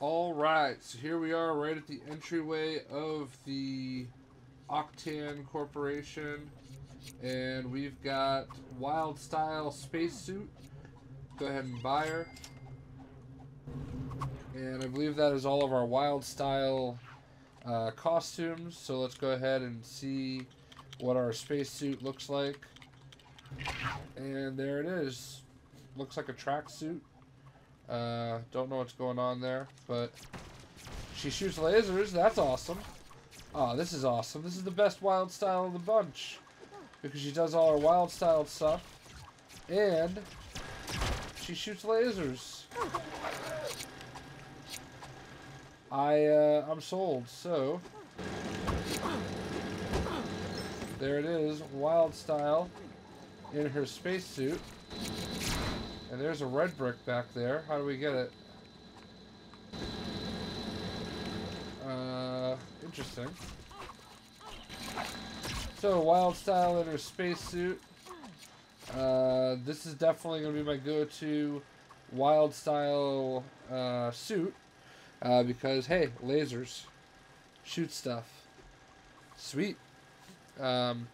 All right, so here we are right at the entryway of the Octan Corporation. And we've got Wyldstyle Spacesuit. Go ahead and buy her. And I believe that is all of our Wyldstyle uh, costumes. So let's go ahead and see what our spacesuit looks like. And there it is. Looks like a tracksuit. Uh, don't know what's going on there, but she shoots lasers. That's awesome. Oh, this is awesome. This is the best Wyldstyle of the bunch. Because she does all her Wyldstyle stuff. And she shoots lasers. I, uh, I'm sold. So, there it is. Wyldstyle in her spacesuit. And there's a red brick back there. How do we get it? Uh, interesting. So, Wyldstyle in her spacesuit. Uh, this is definitely going to be my go-to Wyldstyle uh, suit. Uh, because, hey, lasers. Shoot stuff. Sweet. Um,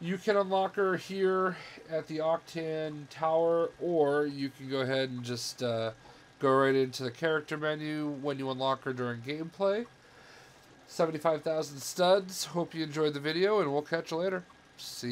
you can unlock her here at the Octan Tower, or you can go ahead and just uh, go right into the character menu when you unlock her during gameplay. 75,000 studs. Hope you enjoyed the video, and we'll catch you later. See